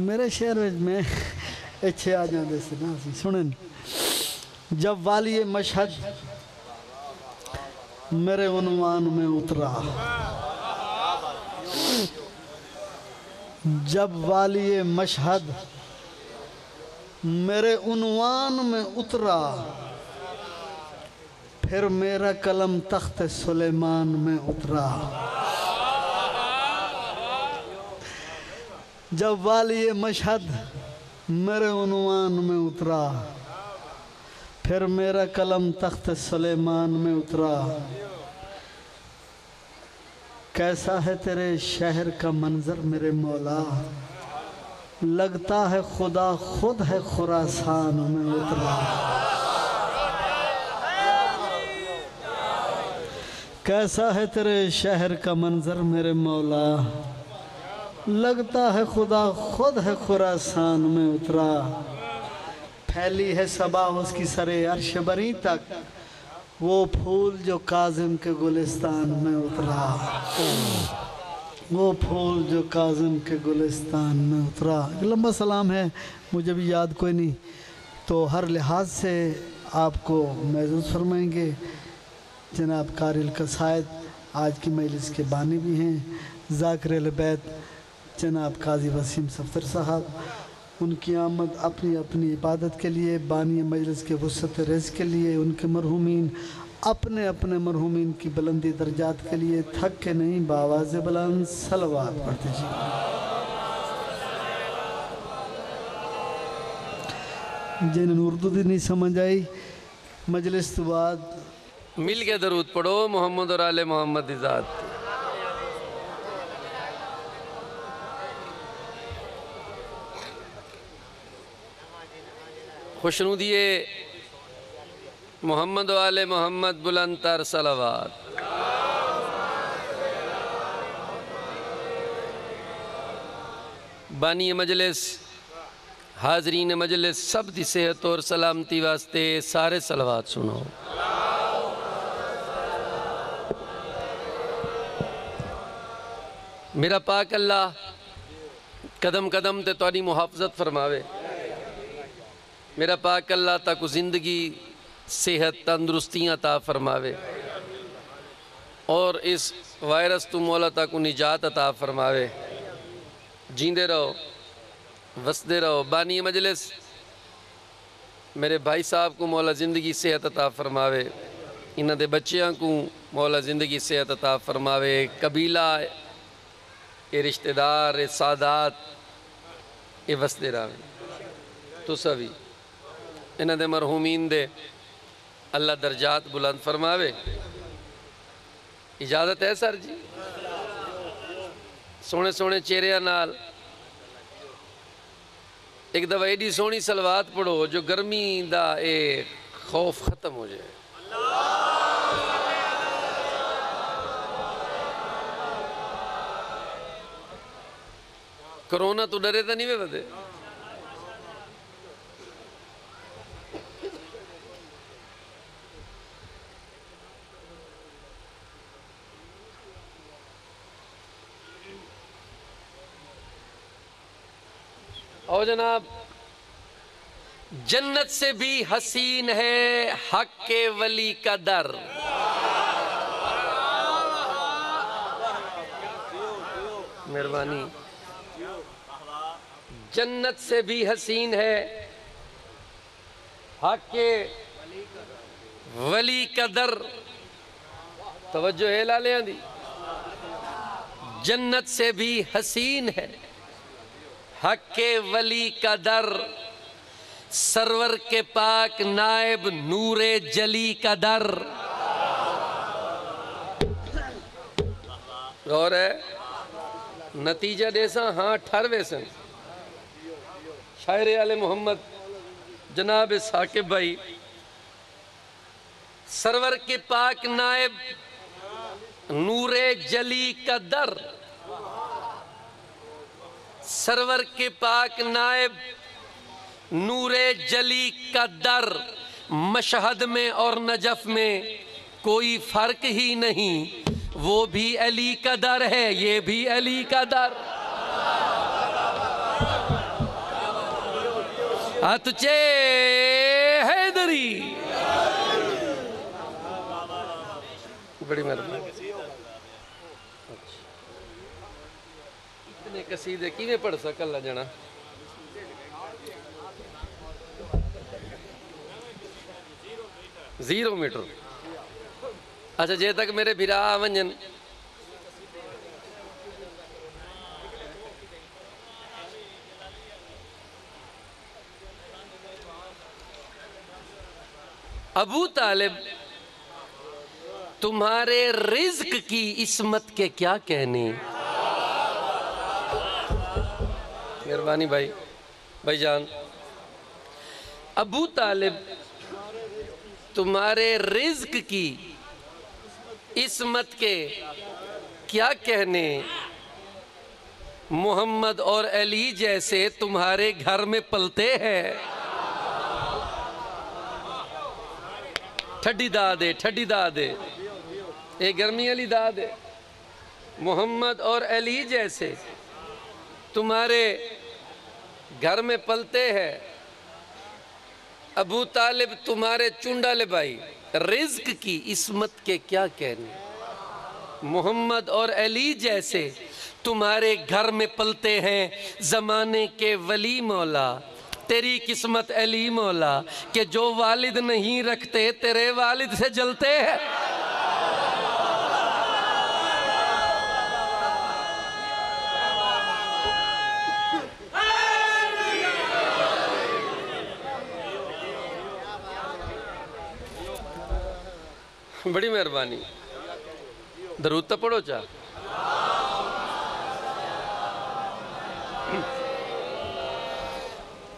मेरे शहर में अच्छे आ जाते से सुनन। जब वाली मशहद मेरे उनवान में उतरा। जब वाली मशहद मेरे उनवान में उतरा, फिर मेरा कलम तख्त सुलेमान में उतरा। जब वाली मशहद मेरे उनवान में उतरा। फिर मेरा कलम तख्त सुलेमान में उतरा। कैसा है तेरे शहर का मंजर मेरे मौला? लगता है खुदा खुद है खुरासान में उतरा। कैसा है तेरे शहर का मंजर मेरे मौला? लगता है खुदा खुद है खुरासान में उतरा। फैली है सबा उसकी सरे अर्श बरी तक। वो फूल जो काजिम के गुलिस्तान में उतरा। वो फूल जो काजिम के गुलिस्तान में उतरा। एक लंबा सलाम है, मुझे भी याद कोई नहीं। तो हर लिहाज से आपको महसूस फरमाएँगे, जनाब कारिल कसायद, आज की मजलिस के बानी भी हैं। ज़ाकर बैत जनाब काजी वसीम सफ़र साहब, उनकी आमद अपनी अपनी इबादत के लिए बानी मजलिस के वसत रज़ के लिए, उनके मरहुमीन अपने अपने मरहूमिन की बुलंदी दर्जात के लिए थक के नहीं, बावाज बुलंद सलवार पढ़ते जी। जिन उर्दू दी नहीं समझ आई, मजलिस तो बाद मिल के दरूद पढ़ो, मोहम्मद और आले मोहम्मद इजाद खुशनुदिए मोहम्मद वाले मोहम्मद बुलंद तर सलावात बानी मजलिस, हाजरीन मजलिस सब की सेहत और सलामती वास्ते सारे सलवात सुनो। मेरा पाक अल्लाह कदम कदम ते तुहाडी मुहाफजत फरमावे। मेरा पाक अल्लाह तक ज़िंदगी, सेहत तंदरुस्तियाँ ता फरमावे। और इस वायरस तो मौला तक निजात अता फरमावे। जींदे रहो, वसदे रहो। बानी मजलिस, मेरे भाई साहब को मौला ज़िंदगी, सेहत अता फरमावे। इन्हों के बच्चों को मौला ज़िंदगी, सेहत अता फरमावे। कबीला ये रिश्तेदार ये सादात ये वसदे रहे तुस भी इन्हों मरहूमीन दे। अल्लाह दर्जात बुलंद फरमावे। इजाज़त है, सर जी? सोने सोने चेहरिया नाल। एक दफ़ा एडी सोहनी सलवात पढ़ो जो गर्मी का ये खौफ ख़त्म हो जाए। कोरोना तो डरे तो नहीं वे बदे। और जनाब। जन्नत से भी हसीन है हक के वली का दर। मेहरबानी। जन्नत से भी हसीन है हक के वली का दर। तवज्जो है लालियाँ दी। जन्नत से भी हसीन है हक वली का दर, सरवर के पाक नायब नूरे जली का दर। गौर है, नतीजा देसा हाँ ठरवे सन। शायर आले मोहम्मद, जनाब साकिब भाई, सरवर के पाक नायब नूरे जली का दर। सरवर के पाक नायब, नूरे जली का दर, मशहद में और नजफ में कोई फ़र्क ही नहीं। वो भी अली का दर है, ये भी अली का दर। तुझे हैदरी बड़ी मेहरबानी। कसीदे किवें पढ़ सकल जना? Zero metre. अच्छा जे तक मेरे भिरा वञनि अबू तालिब, तुम्हारे रिज्क की इसमत के क्या कहने? मेहरबानी भाई, भाईजान। अबू तालिब, तुम्हारे रिज्क की इसमत के क्या कहने? मोहम्मद और अली जैसे तुम्हारे घर में पलते हैं। ठंडी दाद है ठंडी दाद। है ये गर्मी अली दाद। है मोहम्मद और अली जैसे तुम्हारे घर में पलते हैं। अबू तालिब, तुम्हारे चुंडाले भाई, रिज्क की इसमत के क्या कहने? मोहम्मद और अली जैसे तुम्हारे घर में पलते हैं, जमाने के वली मौला। तेरी किस्मत अली मौला, कि जो वालिद नहीं रखते, तेरे वालिद से जलते हैं। बड़ी मेहरबानी दरूद तो पढ़ो चा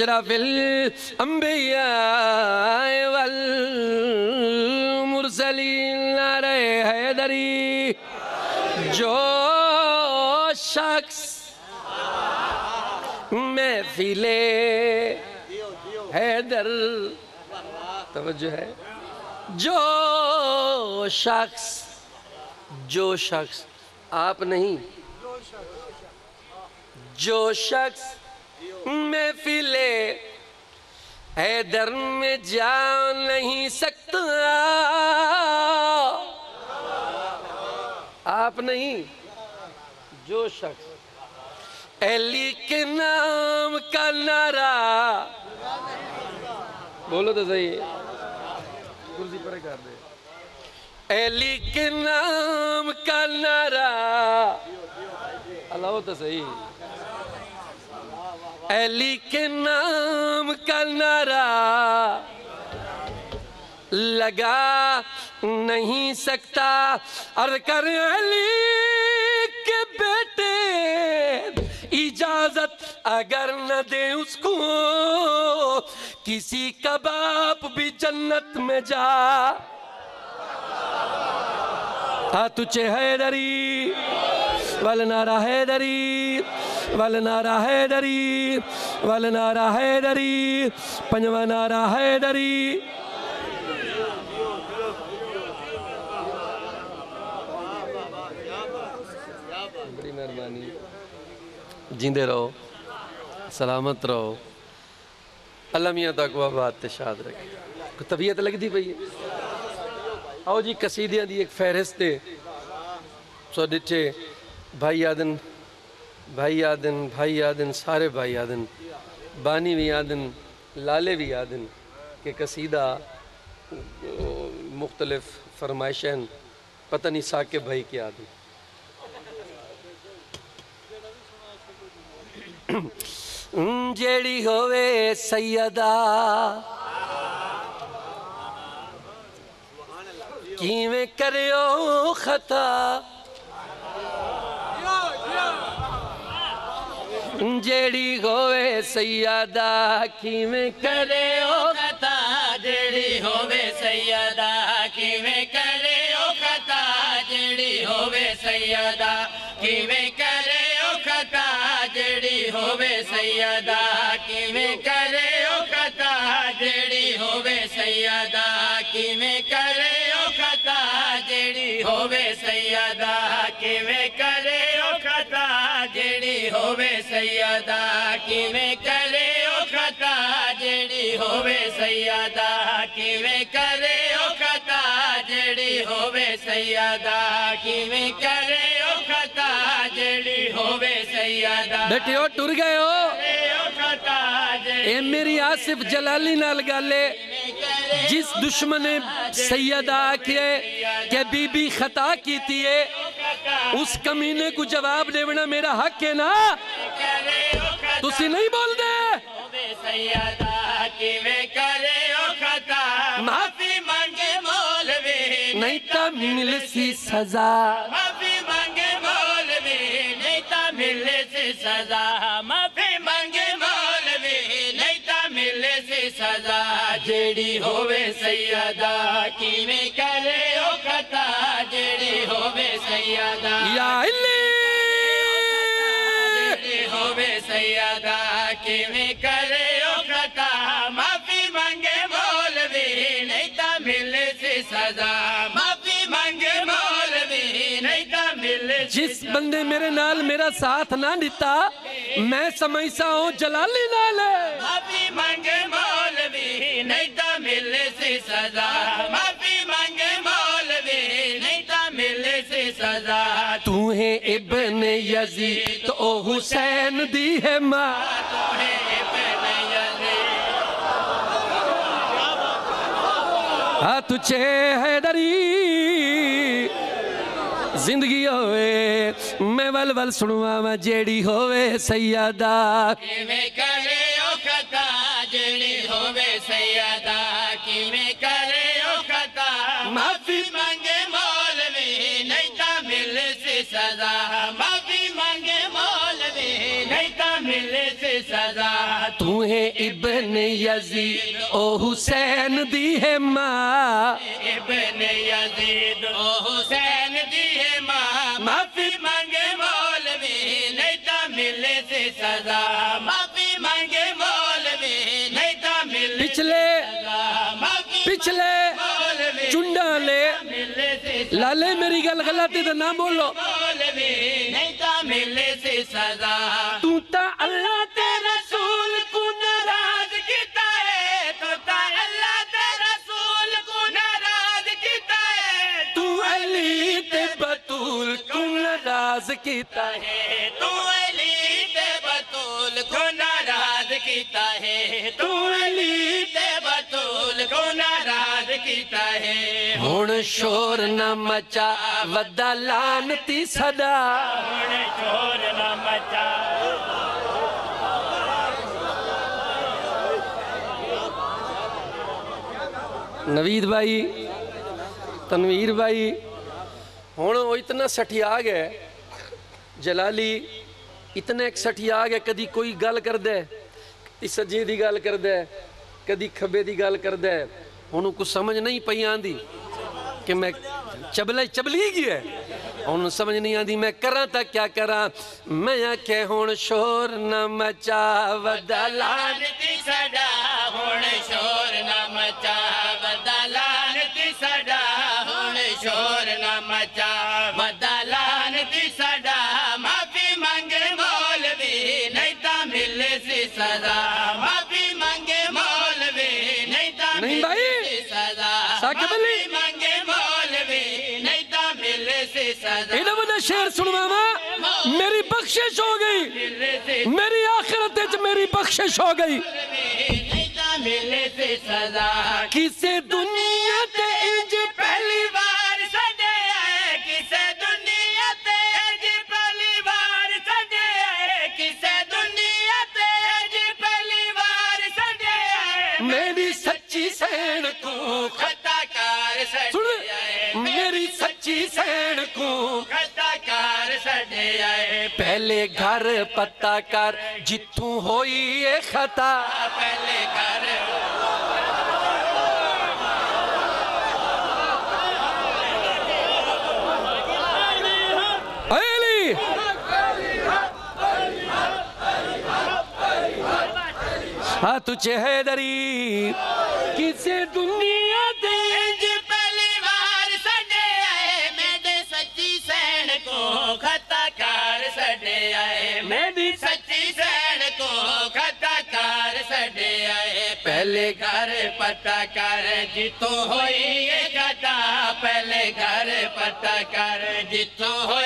अशरफिल अंबिया वल, मुरसलीन नारे हैदरी, जो शख्स महफिले हैदर, तवज्जो है। जो शख्स जो शख्स, आप नहीं, जो शख्स महफिले हैदर में जा नहीं सकता। आप नहीं जो शख्स अली के नाम का नारा। बोलो तो सही। कुर्सी पर कर दे। अली के नाम का नारा। अल्लाह तो सही। अली के नाम का नारा। लगा नहीं सकता। और कर अली के बेटे, इजाज़त अगर न दे उसको, किसी का बाप भी जन्नत में जा। आ तुझे हैदरी वल नारा हैदरी वल नारा हैदरी वल नारा हैदरी पंजवा नारा हैदरी बड़ी मेहरबानी। जींदे रहो, सलामत रहो। अल्लाह तक बात शाद रखे। तबीयत लगती पई है? आओ जी, कसीदियाँ दी एक फहरिस्त है। सो डिठे भाई आदन भाई आदिन भाई आदिन सारे भाई आदिन बानी भी आदिन लाले भी आदिन के कसीदा, मुख्तलफ़ फरमाइशन पता नहीं साके भाई के आदि जेड़ी होवे सैयदा, किवें करियो खता? जेड़ी होवे सैयदा किवें करे ओ कथा? जेड़ी होवे सैयदा किवें करे ओ कथा? जेड़ी होवे सैयदा किवें करे ओ कथा? जेड़ी होवे सैयदा किवें करे ओ कथा? जेड़ी होवे सैयदा किवें करे ਖਤਾ ਜਿਹੜੀ ਹੋਵੇ ਸੈਯਦਾ ਕਿਵੇਂ ਕਰੇ ਉਹ ਖਤਾ ਜਿਹੜੀ ਹੋਵੇ ਸੈਯਦਾ ਕਿਵੇਂ ਕਰੇ ਉਹ ਖਤਾ ਜਿਹੜੀ ਹੋਵੇ ਸੈਯਦਾ ਕਿਵੇਂ ਕਰੇ ਉਹ ਖਤਾ ਜਿਹੜੀ ਹੋਵੇ ਸੈਯਦਾ ਕਿਵੇਂ ਕਰੇ ਉਹ ਖਤਾ ਜਿਹੜੀ ਹੋਵੇ ਸੈਯਦਾ। ਬੇਟਿਓ ਟੁਰ ਗਏ ਹੋ। ਇਹ ਮੇਰੀ ਆਸਿਫ ਜਲਾਲੀ ਨਾਲ ਗੱਲ ਹੈ जिस दुश्मन ने सैदा के, के बीबी खता की थी है उस कमीने को जवाब देना मेरा हक है ना? तुसी नहीं बोल दे माफ़ी मांगे नहीं तो मिल सी सजा। माफ़ी मांगे मौलवी नहीं तो मिल सी सजा। ਸਦਾ ਜਿਹੜੀ ਹੋਵੇ ਸੈਯਦਾ ਕਿਵੇਂ ਕਰੇ ਉਹ ਕਤਾ ਜਿਹੜੀ ਹੋਵੇ ਸੈਯਦਾ ਯਾ ਇਲੀ। ਜਿਹੜੀ ਹੋਵੇ ਸੈਯਦਾ ਕਿਵੇਂ ਕਰੇ ਉਹ ਕਤਾ ਮਾਫੀ ਮੰਗੇ ਮੌਲਵੀ ਨਹੀਂ ਤਾਂ ਮਿਲੇ ਸੀ ਸਦਾ। ਜਿਸ ਬੰਦੇ ਮੇਰੇ ਨਾਲ ਮੇਰਾ ਸਾਥ ਨਾ ਦਿੱਤਾ ਮੈਂ ਸਮਝਦਾ ਹਾਂ ਜਲਾਲੀ ਨਾਲ ਹੈ। सजा। माफ़ी मांगे मौलवी नहीं तो मिले से सजा। तू है इबन यजी तो ओ हुसैन दी है माँ। हाँ, तुझे है डरी ਜ਼ਿੰਦਗੀ ਹੋਵੇ ਮੈਂ ਵਲ ਵਲ ਸੁਣਵਾ ਵਾ ਜਿਹੜੀ ਹੋਵੇ रजा तू है इबन यजीद ओ हुसैन दी है माँ। इबन यजीद ओ हुसैन दी है माँ। माफ़ी मांगे मौलवी नहीं तो मिले से सजा। माफ़ी मांगे मौलवी नहीं तो मिले पिछले पिछले चुंडा ले। लाले मेरी गल गलती तो ना बोलो। नहीं तो मिले से सजा। तू तो अल्लाह नाराज़ किया है। तू अली ते बतूल को नाराज़ किया है। तू अली ते बतूल को नाराज़ किया है। हुन शोर न मचा वदा लानती सदा। हुन शोर न मचा। नवीद भाई तनवीर भाई हूँ इतना सठिया है। ਜਲਾਲੀ, ਇਤਨਾ ਇੱਕ ਸਠਿਆ ਗਿਆ ਕਦੀ ਕੋਈ ਗੱਲ ਕਰਦਾ ਕਦੀ ਸੱਜੇ ਦੀ ਗੱਲ ਕਰਦਾ ਕਦੀ ਖੱਬੇ ਦੀ ਗੱਲ ਕਰਦਾ ਉਹਨੂੰ ਕੁਝ ਸਮਝ ਨਹੀਂ ਪਈ ਆਂਦੀ ਕਿ ਮੈਂ ਚਬਲੇ ਚਬਲੀ ਕੀ ਹੈ? ਉਹਨੂੰ ਸਮਝ ਨਹੀਂ ਆਂਦੀ ਮੈਂ ਕਰਾਂ ਤਾਂ ਕਿਆ ਕਰਾਂ? ਮੈਂ ਆਖੇ ਹੁਣ ਸ਼ੋਰ ਨਾ ਮਚਾ ਵੱਡਾ ਲਾਨ ਸਦਾ ਹੁਣ ਸ਼ੋਰ ਨਾ ਮਚਾ ਵਦਾ ਲਾਨਤੀ ਸਦਾ ਹੁਣ ਸ਼ੋਰ ਨਾ ਮਚਾ शाकिबली मांगे मौलवी नहीं तो मिले से सजा। इन्हें वो शेर सुनवा माँ तो मेरी बख्शिश हो गई। मेरी आखिरत है मेरी बख्शिश हो गई। मिले से सजा। किसे दुनिया ते पहले घर पता कर जिथू होई ये खता। पहले घर। हाँ तू है दरी। किसे दुनिया पहले घर पता कर, जितो हो गदा। पहले घर पता कर, जितो हो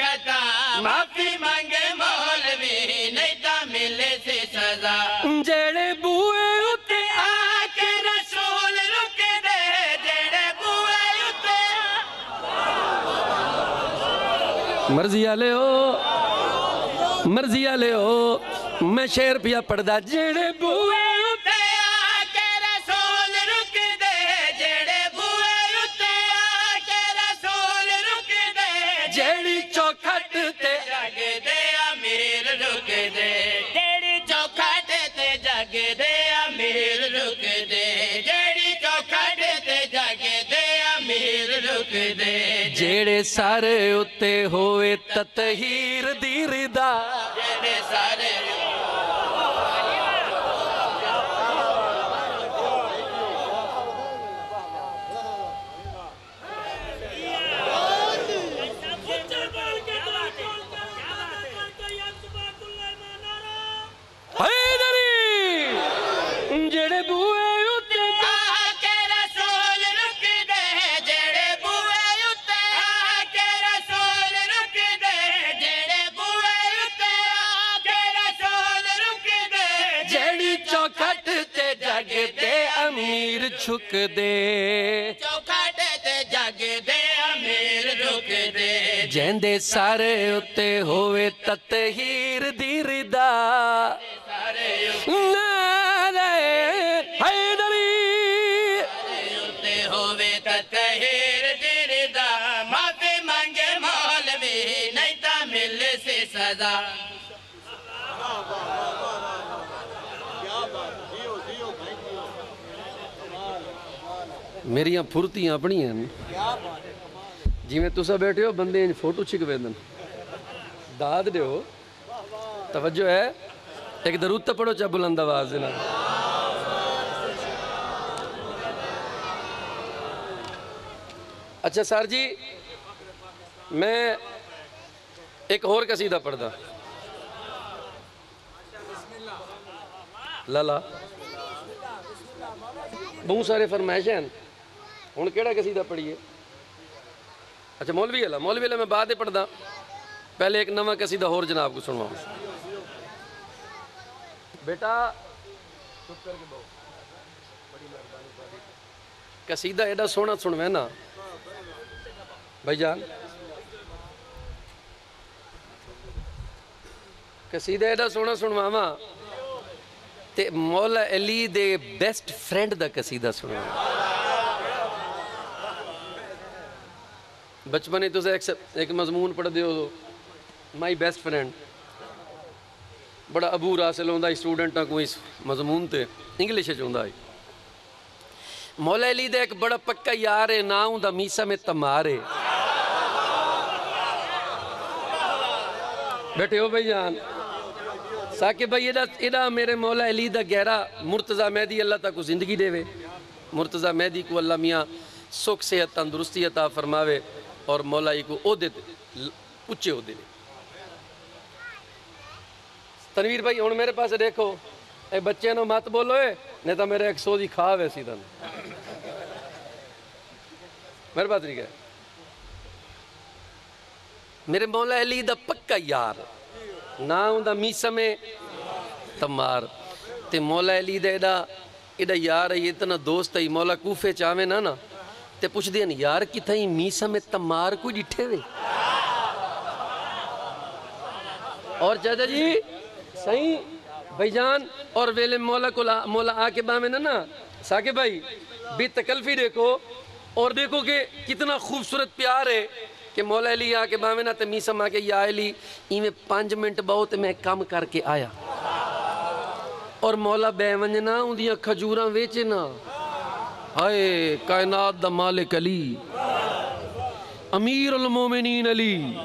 गदा। कथा माफ़ी मांगे मौलवी, नहीं तो मिले से सजा। जेड़े बुए उते रसूल रुक बुए मर्ज़ी आले हो। मर्ज़ी ले ओ मैं शेर पिया पढ़दा जेड़े बुए ਜਿਹੜੇ ਸਰ ਉੱਤੇ ਹੋਵੇ ਤਤਹੀਰ ਦੀ ਰਦਾ ਜਿਹੜੇ ਸਰ ਛੁਕਦੇ ਚੌਖਾਟੇ ਤੇ ਜਾਗਦੇ ਅਮੀਰ ਝੁਕਦੇ ਜੈਂਦੇ ਸਾਰੇ ਉੱਤੇ ਹੋਵੇ ਤਤ ਹੀਰ ਦੀ ਰਿਦਾ ਮਾਫੀ ਮੰਗੇ ਨਹੀਂ ਤਾਂ ਮਿਲ ਸੇ ਸਦਾ ਮੇਰੀਆਂ ਫੁਰਤੀਆਂ ਆਪਣੀਆਂ ਨੇ ਜਿਵੇਂ ਤੁਸੀਂ ਬੈਠੇ ਹੋ ਬੰਦੇ ਇੰਜ ਫੋਟੋ ਛਿਕਵੇ ਦਨ ਦਾਦ ਦਿਓ ਤਵੱਜੋ ਹੈ ਇੱਕ ਦਰੂਦ ਤਾਂ ਪੜੋ ਚਾ ਬੁਲੰਦ ਆਵਾਜ਼ ਦੇ ਨਾਲ ਅੱਛਾ ਸਰ ਜੀ ਮੈਂ ਇੱਕ ਹੋਰ ਕਸੀਦਾ ਪੜਦਾ ਲਾਲਾ ਬਹੁਤ ਸਾਰੇ ਫਰਮਾਇਸ਼ਾਂ ਹਨ ਹੁਣ ਕਿਹੜਾ ਕਸੀਦਾ ਪੜੀਏ ਅੱਛਾ, ਮੌਲਵੀ ਵਾਲਾ ਮੌਲਵੀ ਵਾਲਾ ਮੈਂ ਬਾਅਦ ਦੇ ਪੜਦਾ ਪਹਿਲੇ ਇੱਕ ਨਵਾਂ ਕਸੀਦਾ ਹੋਰ ਜਨਾਬ ਕੋ ਸੁਣਵਾਉਂ ਬੇਟਾ, ਚੁੱਪ ਕਰਕੇ ਬਹੁ ਬੜੀ ਮਿਹਰਬਾਨੀ ਤੁਹਾਡੀ। ਕਸੀਦਾ ਐਡਾ ਸੋਹਣਾ ਸੁਣਵੇਂ ਨਾ। ਭਾਈਜਾਨ ਕਸੀਦਾ ਐਡਾ ਸੋਹਣਾ ਸੁਣਵਾਵਾਂ। ਤੇ ਮੌਲਾ ਅਲੀ ਦੇ ਬੈਸਟ ਫਰੈਂਡ ਦਾ ਕਸੀਦਾ ਸੁਣਾਵਾਂ बचपन ही एक, एक मजमून पढ़ते हो माई बेस्ट फ्रेंड बड़ा अबूर हासिल होंदा स्टूडेंटा को इस मजमून ते। इंग्लिश च है। मौला अली एक बड़ा पक्का यार है ना होंदा मीसा में तमार है। बैठे हो भाई जान। साकिब भाई एदा एदा मेरे मौला अली दा गहरा मुर्तज़ा मैदी अल्लाह तक ज़िंदगी देवे। मुर्तज़ा मैदी को अल्लाह मियाँ सुख सेहत तंदुरुस्ती अता फरमावे। और मौलाई को अहदे उच्चे अहदे तनवीर भाई हूँ मेरे पास देखो ये बच्चे नो मत बोलो है नहीं तो मेरे एक सौ की खा वैसी तुम मेरे पास नहीं गया मेरे मौला अली का पक्का यार, ना उनका मीसम तमार ते मौला अली का एडा एडा यार इतना दोस्त है, मौला कूफे चावे ना ना। ਤੇ ਪੁੱਛਦੇ ਨੇ ਯਾਰ ਕਿਥਾਈ ਮੀਸਮੇ ਤਮਾਰ ਕੋਈ ਡਿੱਠੇ ਵੇ और चाचा जी सही भाईजान और वेले मौला को ला- मौला आके बामे ना ना साके भाई भी तकल्फी देखो और देखो कि कितना खूबसूरत प्यार है कि मौला अली आके बावे ना ते मीसम आके या अली इवें पांच मिनट बहुत मैं काम करके आया और मौला बै वंजना उंदियां खजूरां वेचे ਹਾਏ ਕਾਇਨਾਤ ਦਾ ਮਾਲਿਕ ਅਲੀ ਅਮੀਰ ਅਲ ਮੂਮਿਨੀਨ ਅਲੀ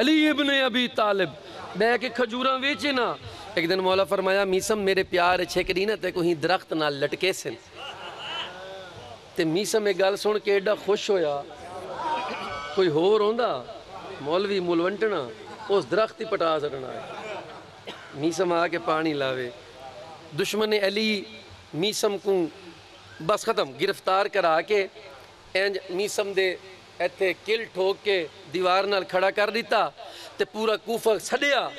ਅਲੀ ਇਬਨ ਅਬੀ ਤਾਲਿਬ। ਬੈ ਕੇ ਖਜੂਰਾਂ ਵੇਚੇ ਨਾ, ਇੱਕ ਦਿਨ ਮੌਲਾ ਫਰਮਾਇਆ, ਮੀਸਮ ਮੇਰੇ ਪਿਆਰ ਛੇਕਦੀ ਨਾ, ਤੇ ਕੋਈ ਦਰਖਤ ਨਾਲ ਲਟਕੇ ਸਨ। ਤੇ ਮੀਸਮ ਇਹ ਗੱਲ ਸੁਣ ਕੇ ਐਡਾ ਖੁਸ਼ ਹੋਇਆ। ਕੋਈ ਹੋਰ ਆਉਂਦਾ? ਮੌਲਵੀ ਮੁਲਵੰਟਣਾ, ਉਸ ਦਰਖਤ ਹੀ ਪਟਾ ਸੜਨਾ ਮੀਸਮ ਆ ਕੇ ਪਾਣੀ ਲਾਵੇ। ਦੁਸ਼ਮਨ ਅਲੀ ਮੀਸਮ ਕੋ ਬਸ ਖਤਮ। ਗ੍ਰਿਫਤਾਰ ਕਰਾ ਕੇ ਇੰਜ ਮੀਸਮ ਦੇ ਇੱਥੇ ਕਿਲ ਠੋਕ ਕੇ ਦੀਵਾਰ ਨਾਲ ਖੜਾ ਕਰ ਦਿੱਤਾ ਤੇ ਪੂਰਾ ਕੂਫਾ ਛੱਡਿਆ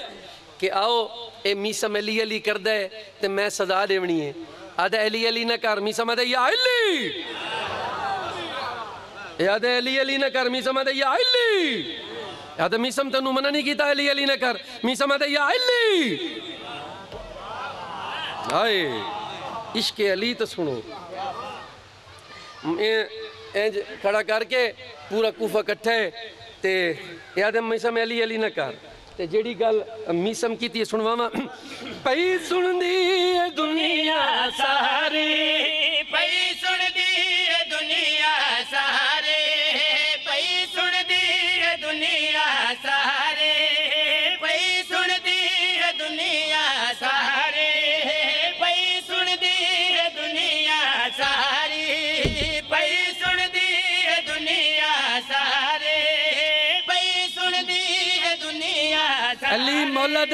ਕਿ ਆਓ, ਇਹ ਮੀਸਮ ਅਲੀ ਅਲੀ ਕਰਦਾ ਹੈ ਤੇ ਮੈਂ ਸਜ਼ਾ ਦੇਵਣੀ ਹੈ। ਆਦਾ ਅਲੀ ਅਲੀ ਨਾ ਕਰ ਮੀਸਮ ਆਦਾ ਯਾ ਅਲੀ? ਯਾਦ ਅਲੀ ਅਲੀ ਨਾ ਕਰ ਮੀਸਮ ਆਦਾ ਯਾ ਅਲੀ? ਯਾਦ ਮੀਸਮ ਤੈਨੂੰ ਮਨਾ ਨਹੀਂ ਕੀਤਾ ਅਲੀ ਅਲੀ ਨਾ ਕਰ ਮੀਸਮ ਆਦਾ ਯਾ ਅਲੀ? ਹਾਏ, ਇਸ਼ਕ ਅਲੀ ਤਾਂ ਸੁਣੋ। ਇੰਜ ਖੜਾ ਕਰਕੇ ਪੂਰਾ ਕੂਫਾ ਇਕੱਠਾ ਹੈ ਤੇ ਯਾਦ ਹੈ ਮੀਸਮ ਅਲੀ ਅਲੀ ਨਾ ਕਰ। ਤੇ ਜਿਹੜੀ ਗੱਲ ਮੀਸਮ ਕੀਤੀ ਹੈ, ਸੁਣਵਾਵਾਂ। ਪਈ ਸੁਣਦੀ ਦੁਨੀਆ ਸਾਰੀ ਪਈ ਸੁਣਦੀ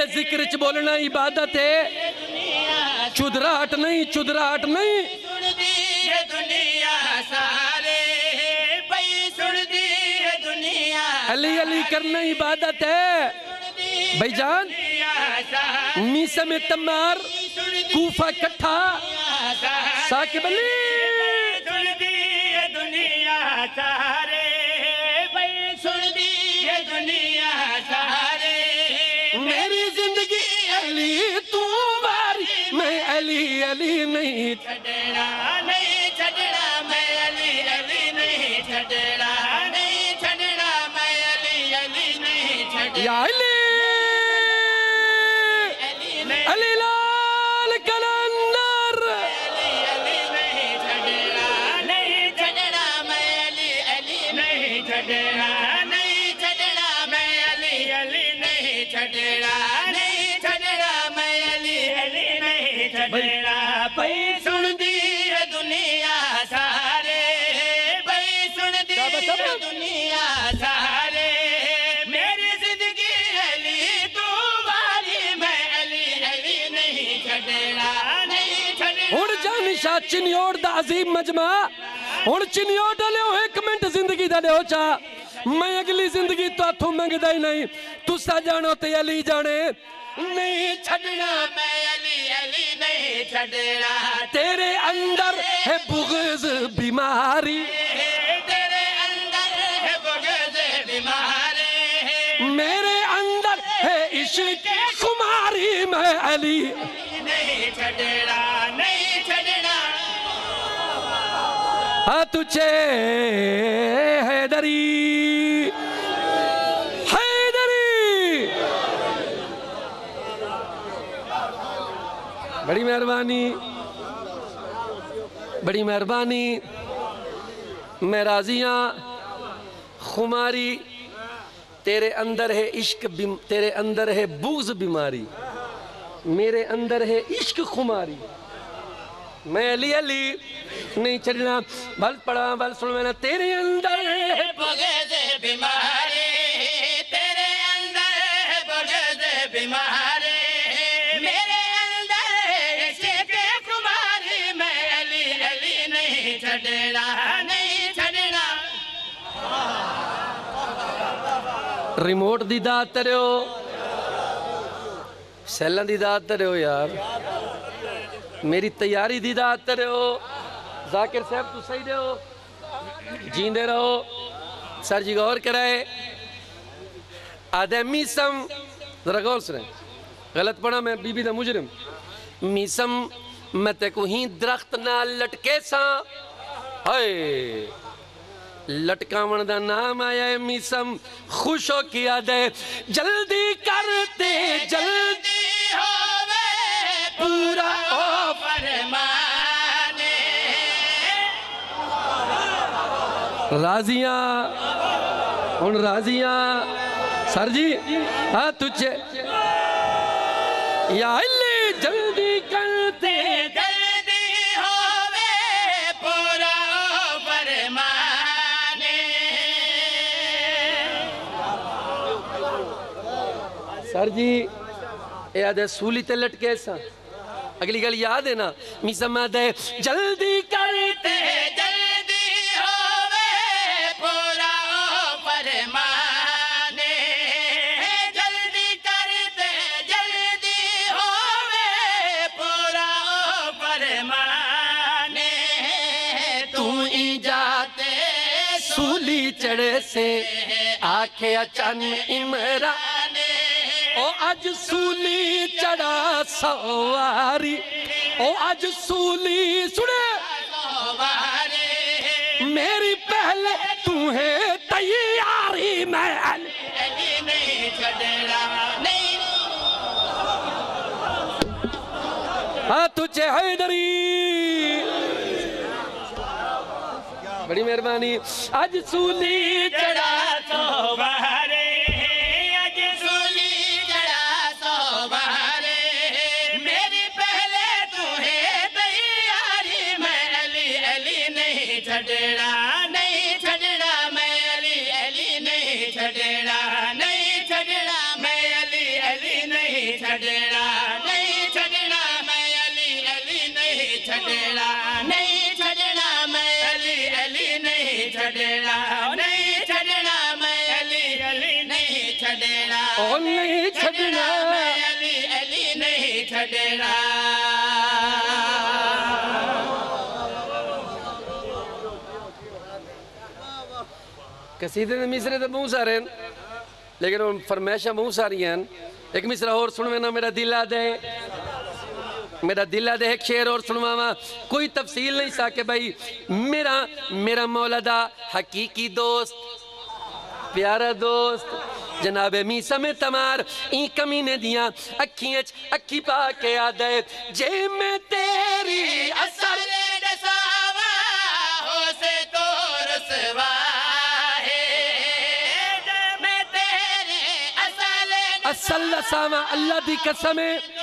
दे ज़िक्र च बोलना इबादत है। चुदराहट नहीं चुदराहट नहीं। अली अली करना इबादत है। भाई जान भाईजान मीसम तमार कूफा कट्ठा। साके बली दुनिया सारे। भाई सुन दी दुनिया अली नहीं छड़ा नहीं छड़ा मैं अली अली नहीं छड़ा नहीं छड़ा मैं अली अली नहीं छड़ा अजीब मजमा। हूँ चिनियो डलो एक मिनट ज़िंदगी का लियो चा। मैं अगली ज़िंदगी तो हथों मंगता ही नहीं। तुसा जाने ते अली जाने नहीं छड़ना मैं अली अली नहीं छड़ना तेरे अंदर है बुगज बीमारी। तेरे अंदर है बुगज बीमारी। मेरे अंदर है इश्क कुमारी मैं अली। नहीं छड़ना नहीं तुझे हैदरी। हैदरी। बड़ी मेहरबानी। बड़ी मेहरबानी। मैं राजियाँ खुमारी, तेरे अंदर है इश्क तेरे अंदर है बूज बीमारी। मेरे अंदर है इश्क खुमारी। मैं अली अली। नहीं चलना बल पड़ा बल सुन मैंने तेरे अंदर है ਬਗਜ਼ ਬਿਮਾਰੇ ਤੇਰੇ ਅੰਦਰ ਹੈ ਬਗਜ਼ ਬਿਮਾਰੇ ਮੇਰੇ ਅੰਦਰ ਹੈ ਇਸ਼ਕ ਕੁਮਾਰੀ ਮੈਂ ਅਲੀ ਅਲੀ ਨਹੀਂ ਛੱਡਣਾ ਨਹੀਂ ਛੱਡਣਾ ਰਿਮੋਟ ਦੀ ਦਾਤ ਤਰਿਓ ਸੈਲਾਂ ਦੀ ਦਾਤ ਤਰਿਓ ਯਾਰ ਮੇਰੀ ਤਿਆਰੀ ਦੀ ਦਾਤ ਤਰਿਓ जाकिर साहब, तू सही रहो। जींदे रहो। सर जी, गौर कराए। आदे मीसम, जरा गौर सुने। गलत पढ़ा मैं, बीबी का मुजरिम। मीसम, मैं ते को ही दरख्त न लटके सा। हाय। का नाम आया है मीसम। खुश हो किया दे जल्दी करते, जल्दी पूरा हो राजियाँ हूँ राजियाँ। सर जी हाँ तुझे या जल्दी करते। जल्दी होवे पूरा फरमाने। सर जी ये सूली ते लटके सा। अगली गल याद है ना? मिसमा दे जल्दी करते जल्दी चढ़े से आखे अचन इमरा। ओ अज सूली चढ़ा सवारी। ओ अज सूली सुने। मेरी पहले तू है तैयारी मैं हाँ तुझे हैदरी बड़ी मेहरबानी। अज सूली चढ़ा चढ़ा छड़ना नहीं छड़ना मैं अली अली नहीं छड़ना ओ नहीं छड़ना मैं अली अली नहीं छड़ना कसीदे मिसरे तो बहुत सारे लेकिन उन फरमाइशां बहुत सारी हैं। एक मिसरा और सुनवे ना मेरा दिल आ दे मेरा दिल आ दे एक शेर और सुनवावा। कोई तफसील नहीं साके भाई। मेरा मेरा मौलादा हकीकी दोस्त प्यारा दोस्त जनाबे मी समय तमार ई कमीने दियाँ अखियाँ च अखी पा के आ दे। जे मैं तेरी तो तेरे असल असल दसावा अल्लाह दी कसम है।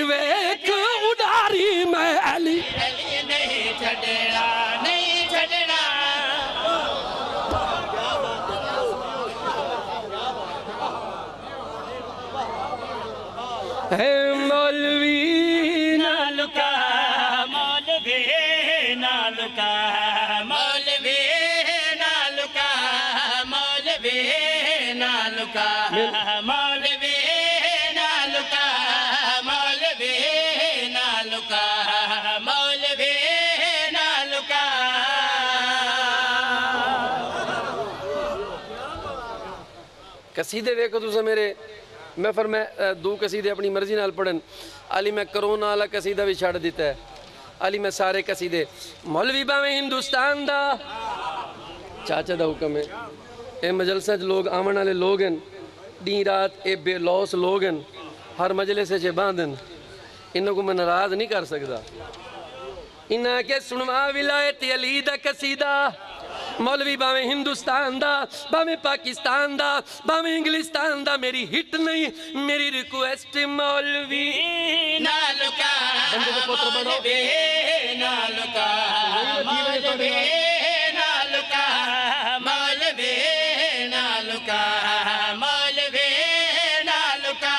दीवेक उडारी मैं अली। अली नहीं छड़ना नहीं छड़ना है मौलवी मौलवी, नालुका मौलवी नालुका मौलवी नालुका मौलवी कसीदे देखो तुसा मेरे। मैं फिर मैं अ, दो कसीदे अपनी मर्ज़ी नाल पढ़न। अली मैं करोना वाला कसीदा भी छड़ दिता है। अली मैं सारे कसीदे। मौलवी बावे हिंदुस्तान दा। चाचा दा हुक्म है। ए मजलसा च लोग आवन वाले लोग हैं डी रात ए बेलौस लोग हैं हर मजलिस च बांधन। इन्हों को मैं नाराज़ नहीं कर सकता इन्हें के सुनवा विलायत अली दा कसीदा मौलवी भावें हिंदुस्तान दा भावें पाकिस्तान दा भावें इंग्लिस्तान दा मेरी हिट नहीं मेरी रिक्वेस्ट मौलवी नालुका बंदे को पुत्र बनो। मौलवी नालुका मौलवी नालुका मौलवी नालुका मौलवी नालुका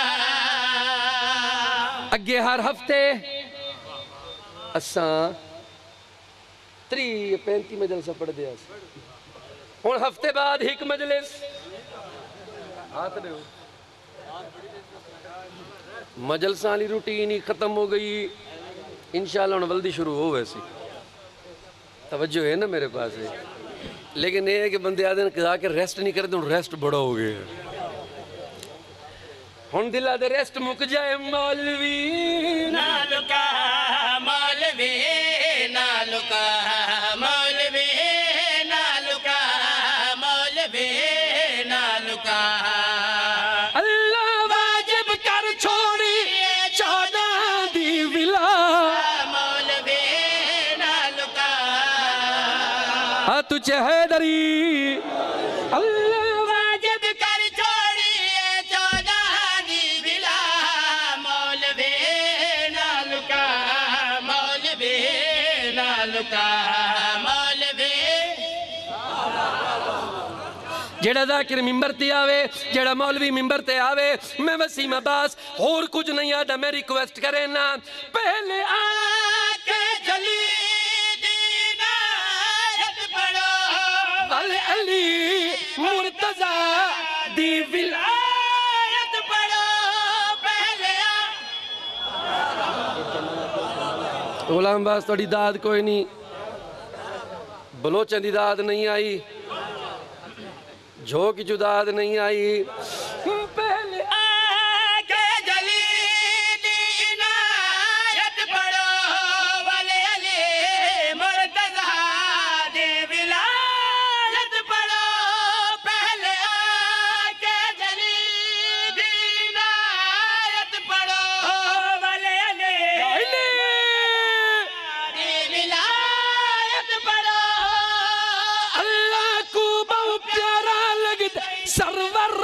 अगे हर हफ्ते असां त्री पैंती मजलसा पढ़ दिया हूँ। हफ़्ते बाद एक मजलिस। मजलसा वाली रूटीन ही खत्म हो गई। इंशाल्लाह हूँ जल्दी शुरू हो वैसे। तवज्जो है ना मेरे पास है लेकिन ये है कि बंदे आदि जाके रेस्ट नहीं करते हूँ रेस्ट बड़ा हो गया हूँ। दिला दे रेस्ट मुक जाए मालवी, नाल का मौलवी। नालुका मौलवी नालुका मौलवी नालुका। अल्लाह कर छोड़ी चौदह दी विला। मौलवी नालुका। तुझे हैदरी अल्लाह नालुका मौलवी ਜਿਹੜਾ ਜ਼ਾਕਿਰ ਮਿੰਬਰ ਤੇ ਆਵੇ ਜਿਹੜਾ ਮੌਲਵੀ ਮਿੰਬਰ ਤੇ ਆਵੇ ਮੈਂ ਵਸੀਮ ਅਬਾਸ ਹੋਰ ਕੁਝ ਨਹੀਂ ਆਦਾ ਮੈਂ ਰਿਕੁਐਸਟ ਕਰੇ ਨਾ ਪਹਿਲੇ ਆ आके जली दीनायत पढ़ो ਵਲ ਅਲੀ ਮੁਰਤਜ਼ਾ ਦੀ ਵਿਲਾ तो बोला थोड़ी दाद कोई नहीं बलोचन की दाद नहीं आई। झोंक की दाद नहीं आई।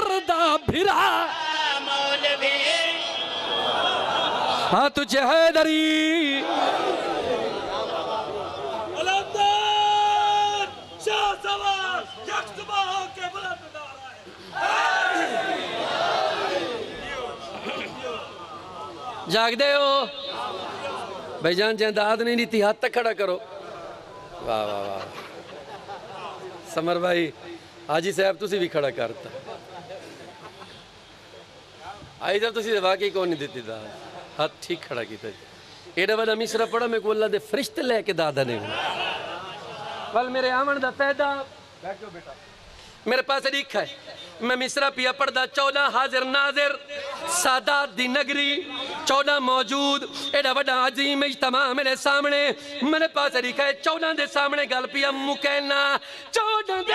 करदा भिरा। हाँ तुझे है हैदरी जागते हो भाई जान जहदाद नहीं दी हाथ तक खड़ा करो। वाह वाह वाह। समर भाई हाजी साहब तुम भी खड़ा करता। ਅੱਜ ਤੱਕ ਤੁਸੀਂ ਦਵਾ ਕੇ ਕੋਈ ਨਹੀਂ ਦਿੱਤੀ ਦਾ ਹੱਥ ਠੀਕ ਖੜਾ ਕੀਤਾ ਜੀ ਇਹਦਾ ਵਾਲਾ ਮਿਸਰਾ ਪੜਾ ਮੇ ਕੋ ਅੱਲਾ ਦੇ ਫਰਿਸ਼ਤੇ ਲੈ ਕੇ ਦਾਦਾ ਨੇ ਕੱਲ ਮੇਰੇ ਆਵਣ ਦਾ ਫਾਇਦਾ ਬੈਠੋ ਬੇਟਾ ਮੇਰੇ ਪਾਸ ਲਿਖ ਹੈ ਮੈਂ ਮਿਸਰਾ ਪਿਆ ਪੜਦਾ 14 ਹਾਜ਼ਰ ਨਾਜ਼ਰ ਸਾਦਾਤ ਦੀ ਨਗਰੀ 14 ਮੌਜੂਦ ਇਹਦਾ ਵੱਡਾ ਅਜ਼ੀਮ ਇਜਤਮਾ ਮੇਰੇ ਸਾਹਮਣੇ ਮੇਰੇ ਪਾਸ ਲਿਖਾ ਹੈ 14 ਦੇ ਸਾਹਮਣੇ ਗੱਲ ਪਿਆ ਮੁਕੈਨਾ 14 ਦੇ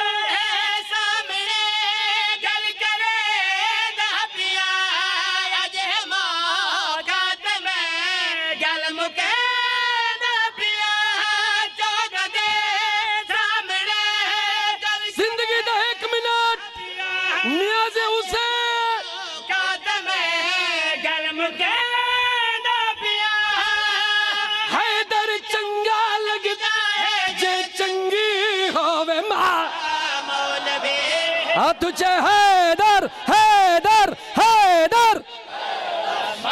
आ तुझे हैदर हैदर हैदर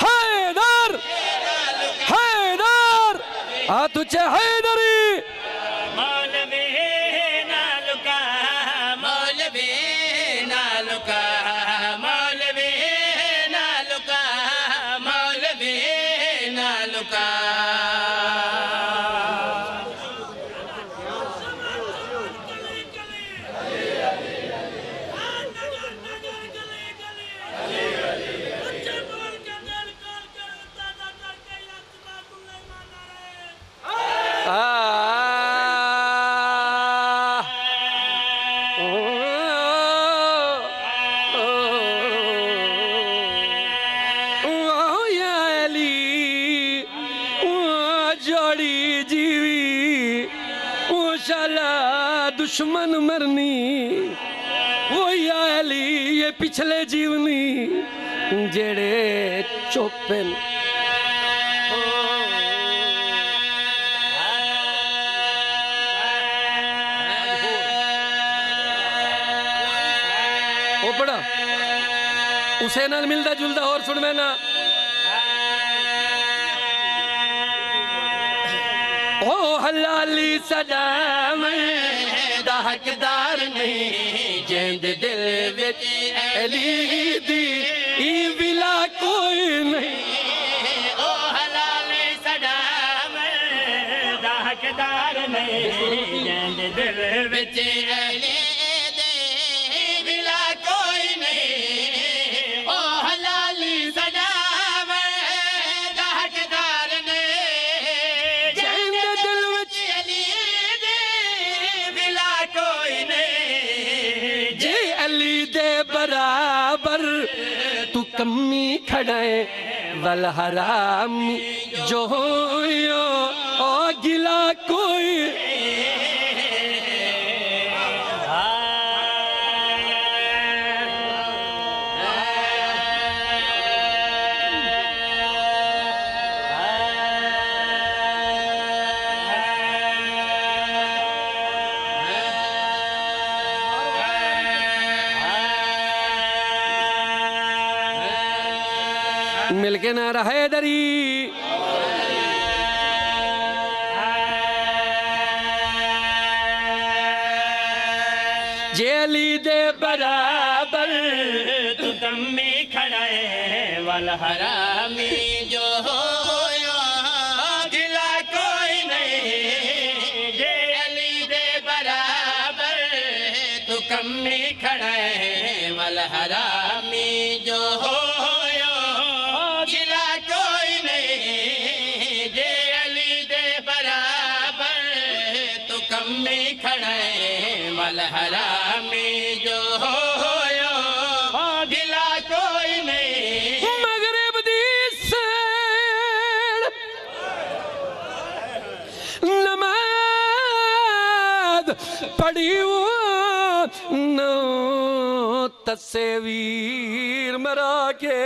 हैदर हैदर आ तुझे हैदरी Bell. ਉਹ ਪੜਾ ਉਸੇ ਨਾਲ ਮਿਲਦਾ ਜੁਲਦਾ ਹੋਰ ਸੁਣ ਮੈਂ ਨਾ ਹੋ ਹਲਾਲੀ ਸਦਾ ਮੈਂ ਦਾ ਹੱਕਦਾਰ ਨਹੀਂ ਜਿੰਦ ਦਿਲ ਵਿੱਚ ਅਲੀ ਦੀ विला कोई नहीं। ओ हलाल सदाम दा हकदार नहीं जंद दिल विच अली कमी खड़े वल हराम जो गिला कोई मिलके ना रहे दरी जे अली दे बराबर तू कमी खड़े वल हरामी जो नमाज़ पढ़ी वो नो तस्वीर मरा के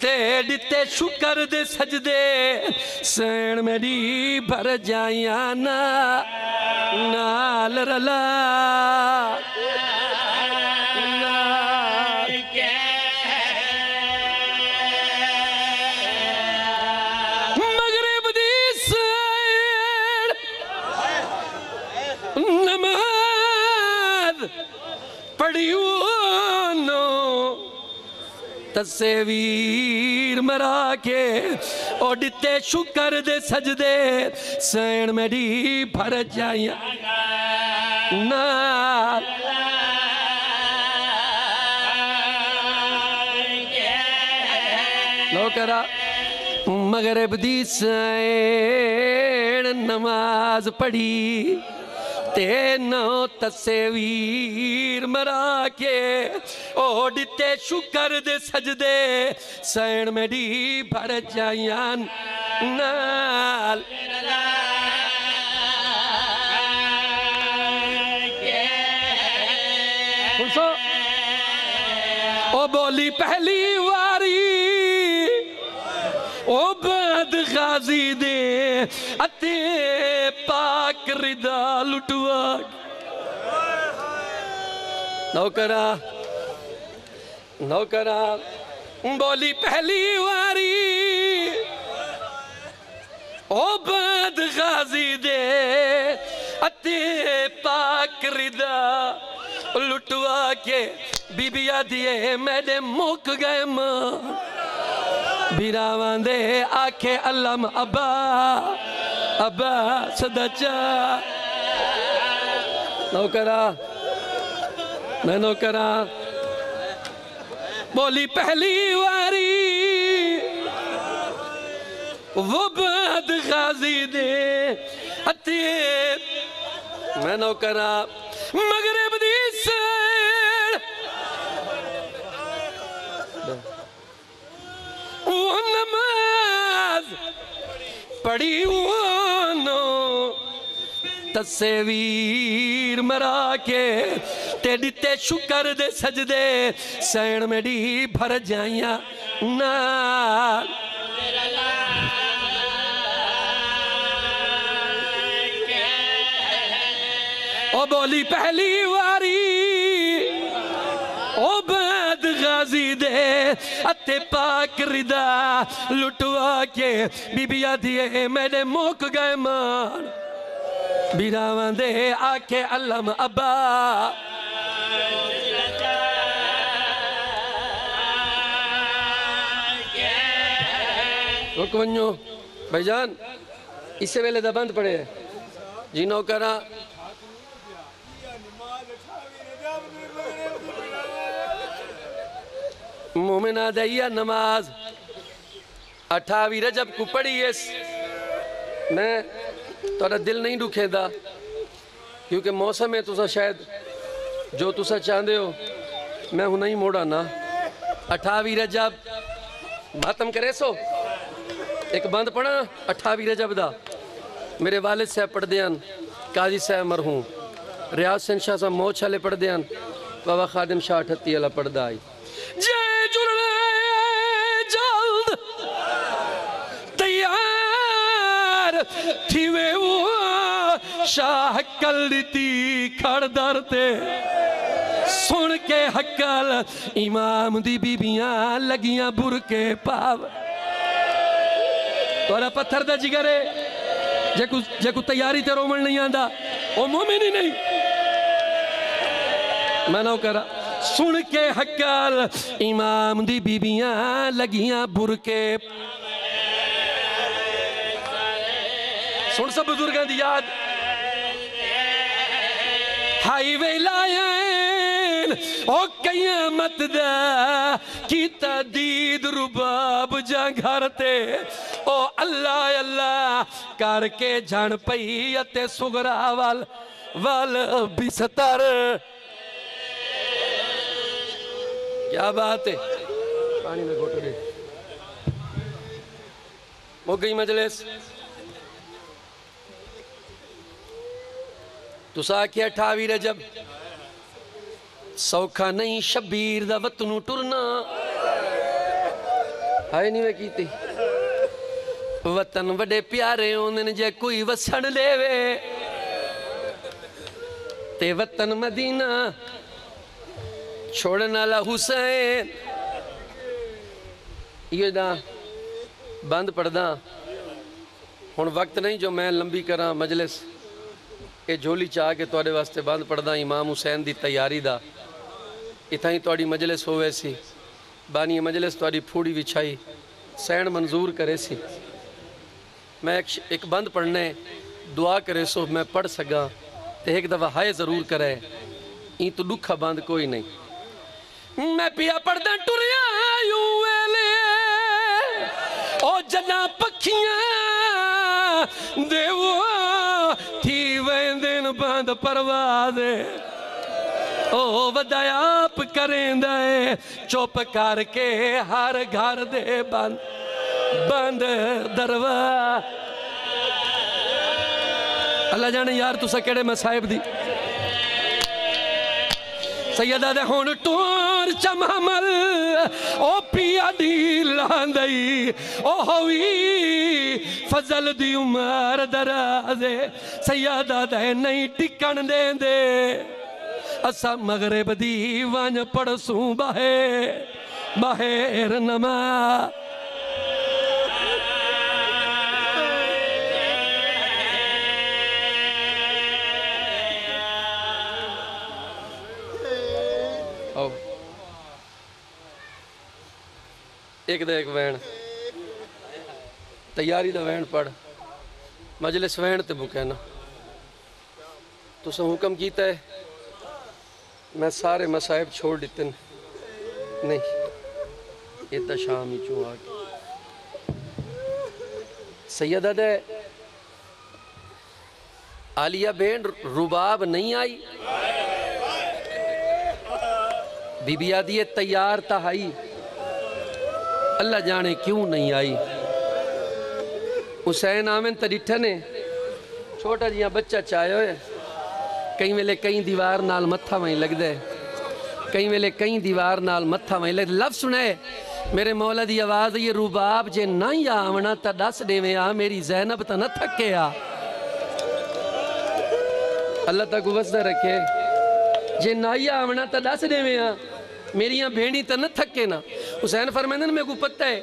ते दिते शुकर दे सजदे सैण मेरी भर जाया ना नाल तस्वीर मरा के ओ दिते शुकर दे सजदे, सैण मेरी भर जाया नाल नौकरा, मगरब दी सैण नमाज़ पढ़ी। ते नो तस्वीर मरा के ओ दिते शुकर दे सजदे, सैण मेरी भर जाया नाल। ओ बोली पहली वारी, ओ बाद गाजी दे अते पाक रिदा लुटवा। नौकरा नौकरा, बोली पहली वारी। ओ बाद गाजी दे अते पाक रिदा लुटवा के। बीबिया दिए मेरे मुक गए माँ। बिरावां दे आखे अलम अब्बा अब्बा सदचा। नौकरा, मैं नौकरा। बोली पहली वारी, वो बाद गाजी दे। मैं नौकरा। मगरब पढ़ी वो नो तस्वीर मरा के ते दिते शुकर दे सजदे, सैण मेरी भर जाइया नाल ओ बोली पहली वारी अते पाक रिदा लुटवा के बीबिया दिए मेरे मुक गए मान। बिरावां दे आखे अलम अब्बा। रुक वञो भाईजान इसे वेले दा बंद पड़े जी नौकरा मोमिना दैया नमाज़। अठावी रजब को पढ़ी इस मैं थोड़ा दिल नहीं दुखेंदा, क्योंकि मौसम है तुसा शायद जो तुसा चाहते हो, मैं हूँ नहीं मोड़ा ना। अठावी रजब मातम करे सो। एक बंद पढ़ा, अठावी रजब दा। मेरे वालिद साहब पढ़ते हैं, काजी साहब मरहूम। रियाज सिंह शाह साहब मोछ वाले पढ़दे हैं, बाबा खादिम शाह अठत्ती वाला पढ़दा आई। जय शाह कल दी खड़दर ते। सुन के हकल इमाम दी बीबियाँ लगियाँ बुरके पाव। तोरा पत्थर दा जिगर है। जे को जे को तैयारी ते रोमन नहीं आंदा। ओ मोमिन ही नहीं। मैं ना करा सुन के हकल इमाम दी बीबियाँ लगियाँ बुरके। सुन सब बुज़ुर्गों दी याद। हाईवे लायन ओ कयामत दा कीता दीद रुबाब जा घर ते। ओ अल्लाह अल्लाह करके जण पई अते सुगरा वल वल बिस्तर क्या बात है। पानी में घोट गई मजलिस। तुसा के अठावी रजब। सौखा नहीं शबीर दा टुरना। हाय नहीं मैं कीती। वतन बड़े प्यारे होंदे जे कोई वसण लेवे। ते वतन मदीना छोड़न वाला हुसैन। ये ना बंद पढ़दा। हूँ वक्त नहीं जो मैं लंबी करा मजलिस। ਇਹ ਝੋਲੀ ਚਾ ਕੇ ਤੁਹਾਡੇ ਵਾਸਤੇ ਬੰਦ ਪੜਦਾ ਇਮਾਮ ਹੁਸੈਨ ਦੀ ਤਿਆਰੀ ਦਾ ਇਥਾਂ ਹੀ ਤੁਹਾਡੀ ਮਜਲਿਸ ਹੋਵੇ ਸੀ ਬਾਨੀ ਮਜਲਿਸ ਤੁਹਾਡੀ ਫੂੜੀ ਵਿਛਾਈ ਸੈਣ ਮਨਜ਼ੂਰ ਕਰੇ ਸੀ ਮੈਂ ਇੱਕ ਇੱਕ ਬੰਦ ਪੜਨੇ ਦੁਆ ਕਰੇ ਸੋ ਮੈਂ ਪੜ ਸਕਾਂ ਤੇ ਇੱਕ ਦਫਾ ਹਾਏ ਜ਼ਰੂਰ ਕਰੇ ਇਹ ਤੋਂ ਦੁੱਖਾ ਬੰਦ ਕੋਈ ਨਹੀਂ ਮੈਂ ਪਿਆ ਪੜਦਾ ਟੁਰਿਆ ਯੂ ਵੇਲੇ ਉਹ ਜਨਾ ਪੱਖੀਆਂ ਦੇਵੋ वेंदन बंद परवाज़ ओ वधाया आप चुप करके हर घर दे बंद बंद दरवा अल्लाह जाने यार, तुसा केड़े साहेब दी? ਸੈਯਦਾ ਦੇ ਹੁਣ ਟੂਰ ਚਮਹਮਲ ਉਹ ਪਿਆ ਦੀ ਲਾਂਦਈ ਉਹ ਹੋਈ ਫਜ਼ਲ ਦੀ ਉਮਰ ਦਰਾਜ਼ੇ, ਸੈਯਦਾ ਦੇ ਨਹੀਂ ਟਿਕਣ ਦੇਂਦੇ। ਅਸਾਂ ਮਗਰਬ ਦੀ ਵੰਜ ਪੜਸੂ ਬਾਹੇ ਬਾਹਰ ਨਮਾ एक दे, एक वैन तैयारी का वैन पढ़। मजलिस वैन तो बुकैना तुसा हुक्म किया है मैं सारे मसाइब छोड़ दिते नहीं ये तो शाम ही चो आ सैयद अद आलिया बेन रुबाब नहीं आई। बीबी आदि तैयार तहाई अल्लाह जाने क्यों नहीं आई? हुसैन आमिन तरीठा ने। छोटा जिहा बच्चा चाहे होए, कई वेले कई दीवार नाल मत्था वहीं लगदा है। कई वेले कई दीवार नाल मत्था वहीं लगदा लफ्ज सुने, मेरे मौला दी आवाज़, ये रुबाब जे नहीं आवना ता दस देवे आ, मेरी जैनब ता न थके आ। अल्लाह तक वसदा रखे, जे नहीं आवना ता दस देवे आ। मेरियाँ भेड़ी ता न थके ना। हुसैन फरमाते मेरे को पता है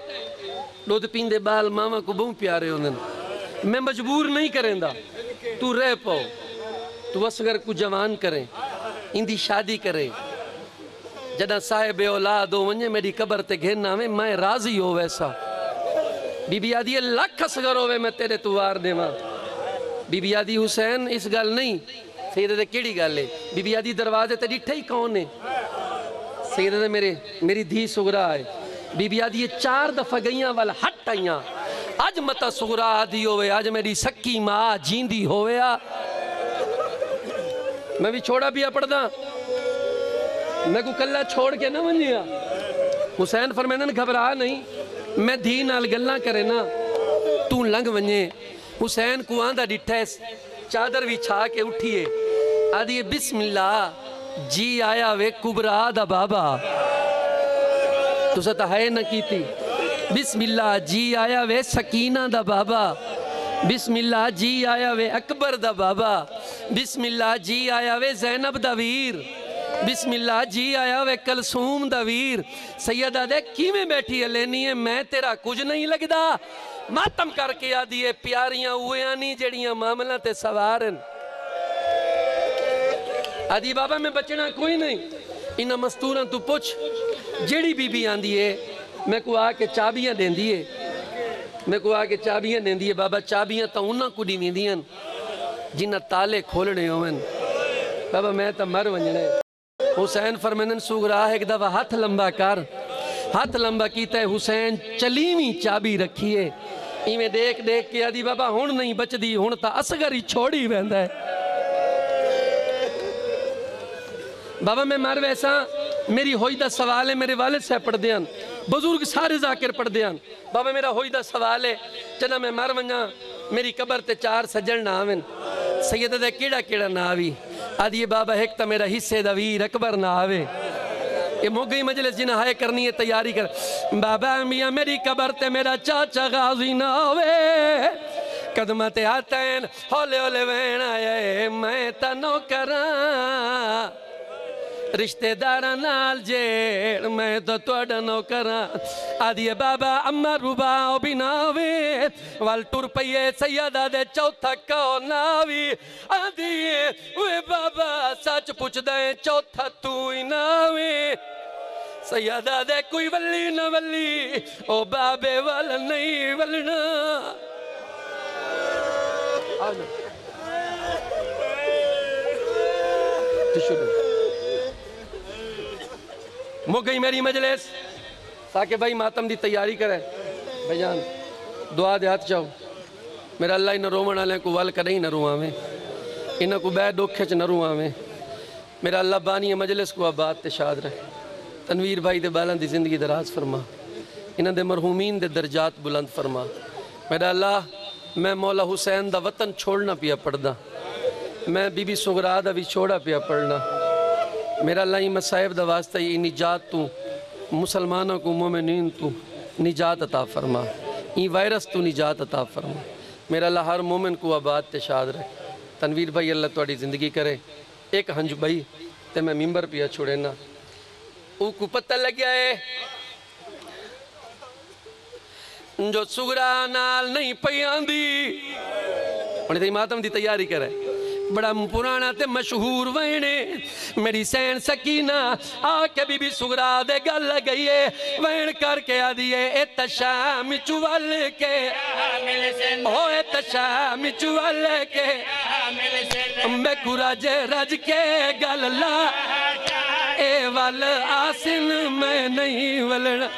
दुध पींदे बाल मावा को बहुत प्यारे होंगे मैं मजबूर नहीं करेंदा तू रह पाओ। तू असगर को जवान करें, इंदी शादी करे। जॾहिं साहिब औलाद हो, वञे मेरी कबर ते घेन आवे, मैं राज़ी हो वैसा। बीबी आदि लख असगर होवे, मैं तेरे तू वार देवां। बीबी आदि, हुसैन, इस गल नहीं। केड़ी गल है? बीबी आदि, दरवाजे ते डिठे ही कौन है? सैयद ते मेरे, मेरी धी सुगरा है। बीबी आदि, ये चार दफ़ा गईयां वाल हट आईयां अज मता सुगरा आदि होवे अज मेरी सक्की माँ जींदी होवे आ। मैं भी छोड़ा पिया पढ़दा। मैं को कल्ला छोड़ के ना वनिया हुसैन फरमानन घबरा नहीं, मैं धी नाल गल्ला करे ना, तू लंघ वने हुसैन को आंदा डिठे चादर भी छा के उठिए। आदि, बिस्मिल्लाह जी आया वे कुबरा दा बाबा तुसा तो है न कीती बिस्मिल्लाह जी आया वे सकीना दा बाबा बिस्मिल्लाह जी आया वे अकबर दा बाबा बिस्मिल्लाह जी आया वे जैनब दा वीर बिस्मिल्लाह जी आया वे कलसूम दा वीर सैयदा दे किवें बैठी है लेनी है मैं तेरा कुछ नहीं लगदा मातम करके आदि है प्यारियाँ उए नहीं जड़ियाँ मामला ते सवार हैं आदि बाबा, मैं बचना कोई नहीं। इन्हां मस्तूरां तू पुछ जेड़ी बीबी आंदी है मैं को आके चाबियाँ देंदी है मैं को आके चाबियाँ देंदी है बाबा, चाबियाँ तो उन्हां को दी वेंदियाँ जिन्हां ताले खोलने होवन बाबा, मैं तो मर वंजना है हुसैन फरमानन सुगरा एक दफ़ा हाथ लंबा कर। हाथ लंबा कीता है हुसैन चलीवी चाबी रखी है इवें देख देख के आदि बाबा हुन नहीं बचदी हुन तो असगर ही छोड़ ही छोड़ी बाबा, मैं मर वैसा, मेरी होई दा सवाल है, मेरे वालिद साहब पढ़ते हैं। बुज़ुर्ग सारे जाकिर पढ़ते हैं। बाबा, मेरा होई दा सवाल है जदा मैं मर वजा मेरी कबर ते चार सज्जन ना आवन सैयद दा केड़ा केड़ा ना आवी? आदि बाबा, एक तो मेरा हिस्से दा वीर अकबर ना आवे। ये मोगी मजलिस जिन्हें हाय करनी है, तैयारी कर। बाबा, मियाँ, मेरी कबर ते मेरा चाचा गाजी ना आवे। कदम ते आतैन हौले हौले वैन आए, मैं तनो करा ਰਿਸ਼ਤੇਦਾਰਾਂ ਨਾਲ ਜੇ ਮੈਂ ਤਾਂ ਤੁਹਾਡਾ ਨੌਕਰਾਂ ਆਦੀਏ ਬਾਬਾ ਅੰਮਾ ਰੁਬਾ, ਉਹ ਬਿਨਾਵੇ ਵਲ ਟੁਰ ਪਈਏ ਸੈਯਦਾ ਦੇ ਚੌਥਾ ਕੋ ਨਾਵੀ ਆਦੀਏ, ਓਏ ਬਾਬਾ, ਸੱਚ ਪੁੱਛਦਾ ਏ, ਚੌਥਾ ਤੂੰ ਹੀ ਨਾਵੇ ਸੈਯਦਾ ਦੇ ਕੋਈ ਵੱਲੀ ਨਾ ਵੱਲੀ, ਉਹ ਬਾਬੇ ਵੱਲ ਨਹੀਂ ਵੱਲਣਾ। ਆਜੋ ਤੇ ਸ਼ੁਰੂ मुक गई मेरी मजलिस। ताकि भाई, मातम की तैयारी करे। भाईजान, दुआ दे हाथ चाहो मेरा अल्लाह इन रोवण वाले को वल कदई न रुआवे इन को बै दुख च न रुआवे मेरा अल्लाह बानी मजलिस को आबाद ते शाद रहे। तनवीर भाई दे बालन की ज़िंदगी दराज फरमा। इन्हों मरहूमीन दे दर्जात बुलंद फरमा। मेरा अल्लाह, मैं मौला हुसैन दा वतन छोड़ना पिया पढ़दा। मैं बीबी सुगरा दा भी छोड़ा पिया पढ़ना। मेरा अल्लाह मसाइब दा वास्ता ये निजात तू, मुसलमानों को मोमिन तू निजात अता फरमा। ई वायरस तू निजात अता फरमा। मेरा अल्लाह हर मोमिन को आबाद ते शाद रहे तनवीर भाई, अल्लाह थोड़ी ज़िंदगी करे। एक हंज भाई, ते मैं मिम्बर पिया छोड़े ना। ऊ को पता लग गया है, जो सुगरा नाल नहीं पई आंदी हुन मातम दी तैयारी करे। बड़ा पुराना ते मशहूर वैने मेरी सैन सकीना आके बीबी सुगरा दे गल गई है वैन करके आ दिए ए तशाम चुवल के ओ ए तशाम चुवल के मैं कुराज रज के गल ला ए वल आसिन मैं नहीं वलना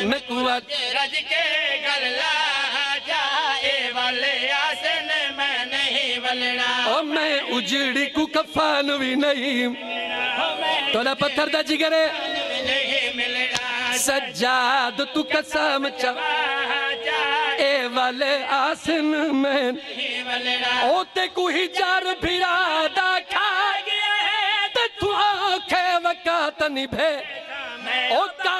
मैं रज के गल्ला जाए वाले आसन मैं नहीं वलना ओ मैं उजड़ी को कफान भी नहीं। तोड़ा पत्थर दा जिगरे सज्जाद तू कसम चवा ए वाले आसन में नहीं वलना ओ ते कोई जार फिरा दा खा ते तू आखे वकात निभे। ओ का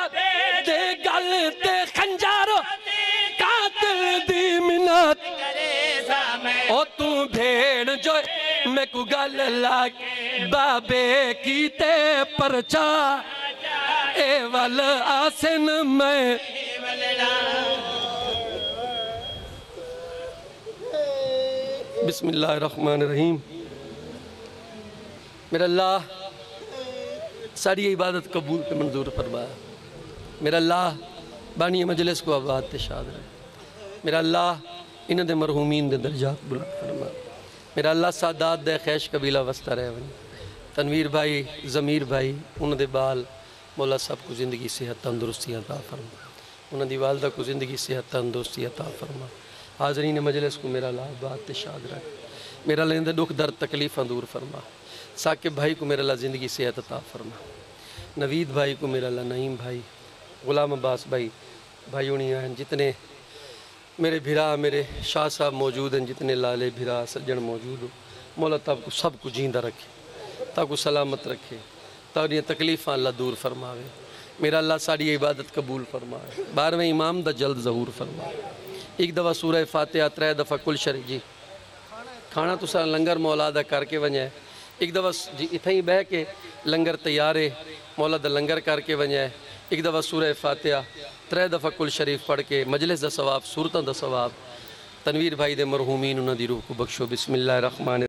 कातिल दी मिन्नत करे सामे ओ तू भेड़ जो मैं को गल लाग, बाबे कीते परचा ए वल आसन मैं। बिस्मिल्लाहिर्रहमानिर्रहीम। मेरा अल्लाह साड़ी इबादत कबूल ते मंजूर फरमाया मेरा अल्लाह बानी मजलिस को आबाद ते शाद रहे। मेरा अल्लाह इन्हां मरहूमीन दे दर्जात बुलंद फरमा मेरा अल्लाह सादात दे खैश कबीला वस्ता रहे वन। तनवीर भाई, ज़मीर भाई उन्हां दे बाल मौला साहब को ज़िंदगी सेहत तंदुरुस्ती अता फरमा। उन्हां दी वालदा को ज़िंदगी सेहत तंदुरुस्ती अता फरमा। हाजरीन मजलिस को मेरा ते शाद रहे मेरा लेंदे दुख दर्द तकलीफ़ां दूर फरमा। साकिब भाई को मेरा ला ज़िंदगी सेहत अता फरमा। नवीद भाई को मेरा ला नईम भाई, गुलाम अब्बास भाई भाई उनी हैं जितने मेरे भिरा, मेरे शाह साहब मौजूद हैं, जितने लाले भिरा, सज्जन मौजूद हो। मौला तब को सबको जींदा रखे ताको सलामत रखे तारियाँ तकलीफ़ा अल्लाह दूर फरमावे। मेरा अल्लाह साड़ी इबादत कबूल फरमाए। बारहवें इमाम द जल्द ज़हूर फरमाए। एक दफ़ा सूरह फातिहा, त्रै दफ़ा कुल शरीफ जी। खाना तो सारा लंगर मौला दा करके वञे। एक दफ़ा जी, इत्थें ही बह के लंगर तैयार है। मौला द लंगर करके वञे। एक दफ़ा सूरह फातिहा त्रै दफ़ा कुल शरीफ पढ़ के मजलिस दा सूरत सूरतां दा सवाब, तनवीर भाई दे मरहूमीन उन्होंने रूह को बख्शो। बिस्मिल्लाह रहमान